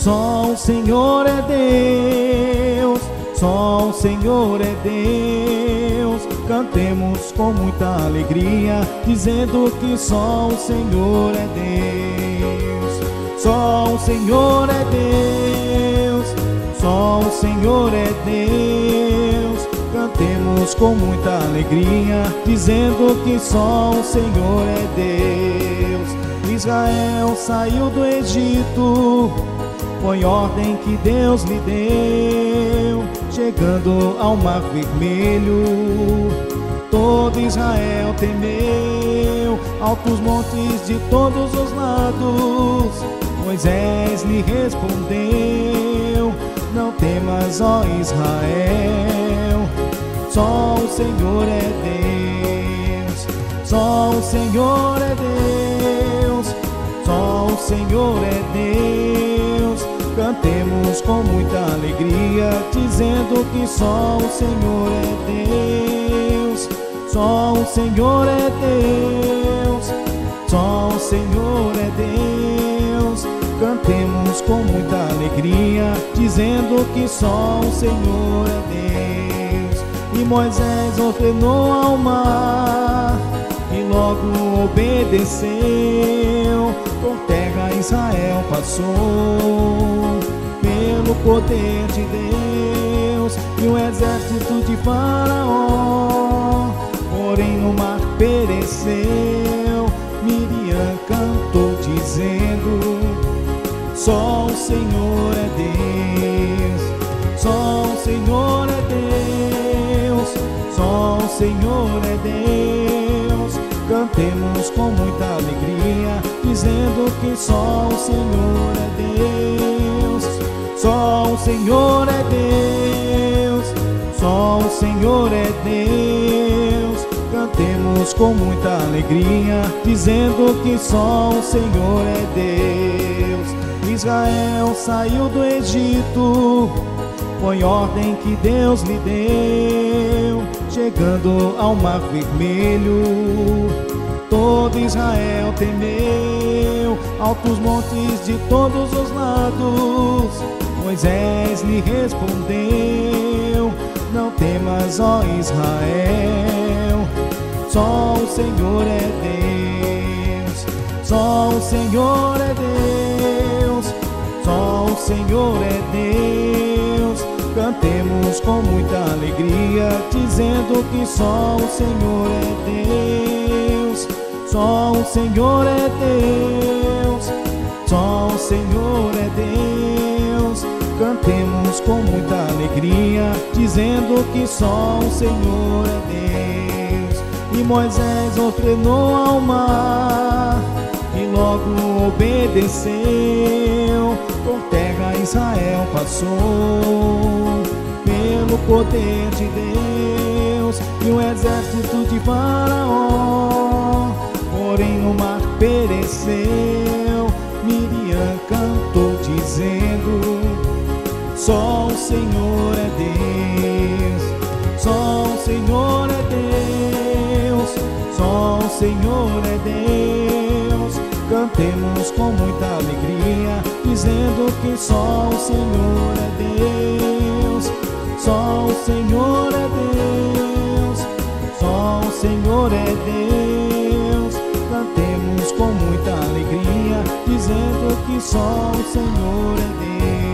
Só o Senhor é Deus, só o Senhor é Deus. Cantemos com muita alegria, dizendo que só o Senhor é Deus. Só o Senhor é Deus, só o Senhor é Deus. Cantemos com muita alegria, dizendo que só o Senhor é Deus. Israel saiu do Egito foi ordem que Deus lhe deu, chegando ao mar vermelho. Todo Israel temeu, altos montes de todos os lados. Moisés lhe respondeu: Não temas, ó Israel, só o Senhor é Deus, só o Senhor é Deus, só o Senhor é Deus. Cantemos com muita alegria, dizendo que só o Senhor é Deus, só o Senhor é Deus, só o Senhor é Deus. Cantemos com muita alegria, dizendo que só o Senhor é Deus. E Moisés ordenou ao mar, e logo obedeceu por terra Israel passou poder de Deus e o exército de Faraó, porém no mar pereceu. Miriam cantou dizendo: Só o Senhor é Deus, só o Senhor é Deus, só o Senhor é Deus. Cantemos com muita alegria dizendo que só o Senhor é Deus, só o Senhor é Deus, só o Senhor é Deus. Cantemos com muita alegria, dizendo que só o Senhor é Deus. Israel saiu do Egito, foi ordem que Deus lhe deu, chegando ao mar vermelho todo Israel temeu, altos montes de todos os lados. Moisés lhe respondeu: Não temas, ó Israel, só o Senhor é Deus, só o Senhor é Deus, só o Senhor é Deus. Cantemos com muita alegria, dizendo que só o Senhor é Deus. Só o Senhor é Deus, só o Senhor. Cantemos com muita alegria, dizendo que só o Senhor é Deus. E Moisés ordenou ao mar, e logo obedeceu. Por terra Israel passou, pelo poder de Deus, e o exército de Faraó Só o Senhor é Deus, só o Senhor é Deus, só o Senhor é Deus. Cantemos com muita alegria, dizendo que só o Senhor é Deus, só o Senhor é Deus, só o Senhor é Deus. Cantemos com muita alegria, dizendo que só o Senhor é Deus.